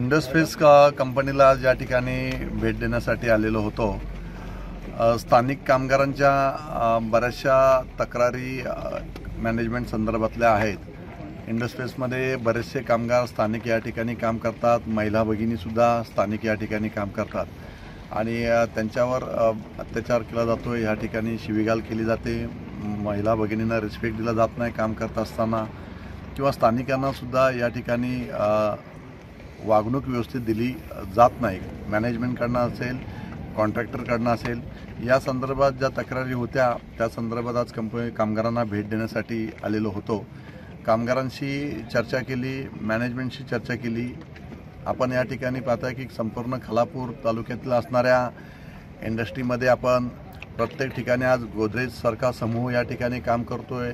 Industries कंपनीला ज्या ठिकाणी भेट देण्यासाठी आलेलो होतो स्थानिक कामगारांच्या बऱ्याचशा तक्रारी मॅनेजमेंट संदर्भातल्या आहेत. इंडस्ट्रीजमध्ये बरेचसे कामगार स्थानिक या ठिकाणी काम करतात महिला भगिनीसुद्धा स्थानिक या ठिकाणी काम करतात. आणि त्यांच्यावर अत्याचार केला जातो या ठिकाणी शिवीगाल केली जाते. महिला भगिनींना रिस्पेक्ट दिला जात नाही काम करत असताना. किंवा स्थानिकांनासुद्धा या ठिकाणी वागणूक व्यवस्थित दिली जात नाही. मॅनेजमेंटकडनं असेल कॉन्ट्रॅक्टरकडनं असेल या संदर्भात ज्या तक्रारी होत्या त्या संदर्भात आज कंपनी कामगारांना भेट देण्यासाठी आलेलो होतो. कामगारांशी चर्चा केली मॅनेजमेंटशी चर्चा केली. आपण या ठिकाणी पाहता की संपूर्ण खालापूर तालुक्यातल्या असणाऱ्या इंडस्ट्रीमध्ये आपण प्रत्येक ठिकाणी आज गोदरेजसारखा समूह या ठिकाणी काम करतोय.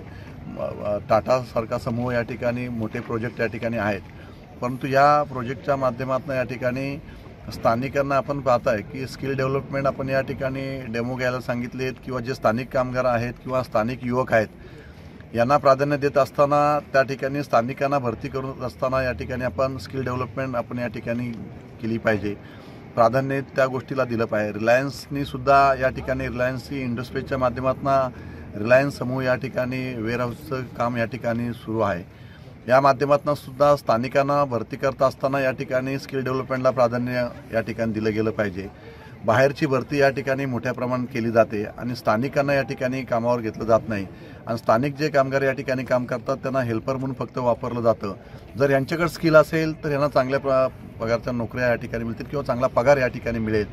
टाटासारखा समूह या ठिकाणी मोठे प्रोजेक्ट या ठिकाणी आहेत. परंतु या प्रोजेक्टच्या माध्यमातून या ठिकाणी स्थानिकांना आपण पाहताय की स्किल डेव्हलपमेंट आपण या ठिकाणी डेमो घ्यायला सांगितलेत किंवा जे स्थानिक कामगार आहेत किंवा स्थानिक युवक आहेत यांना प्राधान्य देत असताना त्या ठिकाणी स्थानिकांना भरती करत असताना या ठिकाणी आपण स्किल डेव्हलपमेंट आपण या ठिकाणी केली पाहिजे. प्राधान्य त्या गोष्टीला दिलं पाहिजे. रिलायन्सनी सुद्धा या ठिकाणी रिलायन्सची इंडस्ट्रीजच्या माध्यमातून रिलायन्स समूह या ठिकाणी वेअरहाऊसचं काम या ठिकाणी सुरू आहे. या माध्यमातून सुद्धा स्थानिकांना भरती करत असताना या ठिकाणी स्किल डेव्हलपमेंटला प्राधान्य या ठिकाणी दिलं गेलं पाहिजे बाहेरची भरती या ठिकाणी मोठ्या प्रमाणात केली जाते आणि स्थानिकांना या ठिकाणी कामावर घेतलं जात नाही आणि स्थानिक जे कामगार या ठिकाणी काम करतात त्यांना हेल्पर म्हणून फक्त वापरलं जातं जर यांच्याकडे स्किल असेल तर यांना चांगल्या प्र पगारच्या नोकऱ्या या ठिकाणी मिळतील किंवा चांगला पगार या ठिकाणी मिळेल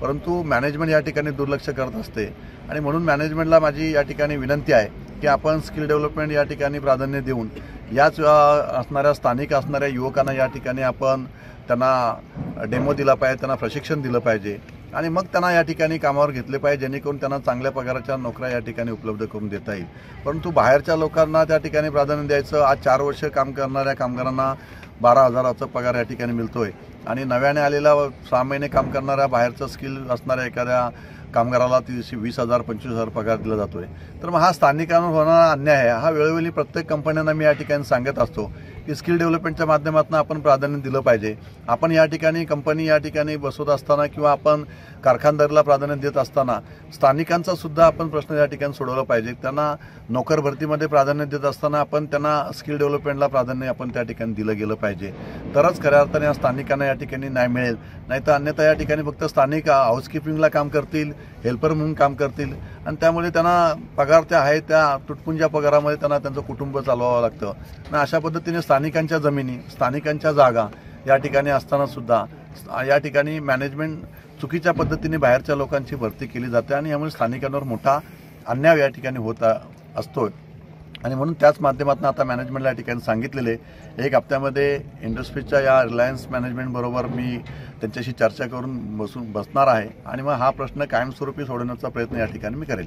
परंतु मॅनेजमेंट या ठिकाणी दुर्लक्ष करत असते आणि म्हणून मॅनेजमेंटला माझी या ठिकाणी विनंती आहे की आपण स्किल डेव्हलपमेंट या ठिकाणी प्राधान्य देऊन याच असणाऱ्या स्थानिक असणाऱ्या युवकांना या ठिकाणी आपण त्यांना डेमो दिला पाहिजे त्यांना प्रशिक्षण दिलं पाहिजे. आणि मग त्यांना या ठिकाणी कामावर घेतले पाहिजे जेणेकरून त्यांना चांगल्या पगाराच्या नोकऱ्या या ठिकाणी उपलब्ध करून देता येईल. परंतु बाहेरच्या लोकांना त्या ठिकाणी प्राधान्य द्यायचं आज चार वर्ष काम करणाऱ्या कामगारांना बारा हजाराचा पगार या ठिकाणी मिळतोय. आणि नव्याने आलेला सहा महिने काम करणाऱ्या बाहेरचं स्किल असणाऱ्या एखाद्या कामगाराला दिवशी वीस हजार पंचवीस हजार पगार दिला जातोय. तर मग हा स्थानिकांवर होणारा अन्याय आहे. हा वेळोवेळी प्रत्येक कंपन्यांना मी या ठिकाणी सांगत असतो. की स्किल डेव्हलपमेंटच्या माध्यमातून आपण प्राधान्य दिलं पाहिजे. आपण या ठिकाणी कंपनी या ठिकाणी बसवत असताना किंवा आपण कारखानदारीला प्राधान्य देत असताना स्थानिकांचा सुद्धा आपण प्रश्न या ठिकाणी सोडवला पाहिजे. त्यांना नोकर भरतीमध्ये प्राधान्य देत असताना आपण त्यांना स्किल डेव्हलपमेंटला प्राधान्य आपण त्या ठिकाणी दिलं गेलं पाहिजे. तरच खऱ्या अर्थाने या स्थानिकांना या ठिकाणी न्याय मिळेल. नाहीतर अन्यथा या ठिकाणी फक्त स्थानिक हाऊसकीपिंगला काम करतील हेल्पर म्हणून काम करतील. आणि त्यामुळे त्यांना पगार त्या आहे त्या तुटपुंज्या पगारामध्ये त्यांना त्यांचं कुटुंब चालवावं लागतं. आणि अशा पद्धतीने स्थानिक स्थानिकांच्या जमिनी स्थानिकांच्या जागा या ठिकाणी असताना सुद्धा या ठिकाणी मॅनेजमेंट चुकीच्या पद्धतीने बाहेरच्या लोकांची भरती केली जाते आणि यामुळे स्थानिकांवर मोठा अन्याय या ठिकाणी होत असतोय. आणि म्हणून त्याच माध्यमातून आता मॅनेजमेंटला या ठिकाणी सांगितलेले एक हप्त्यामध्ये इंडस्ट्रीजच्या या रिलायन्स मॅनेजमेंटबरोबर मी त्यांच्याशी चर्चा करून बसून बसणार आहे. आणि मग हा प्रश्न कायमस्वरूपी सोडवण्याचा प्रयत्न या ठिकाणी मी करेल.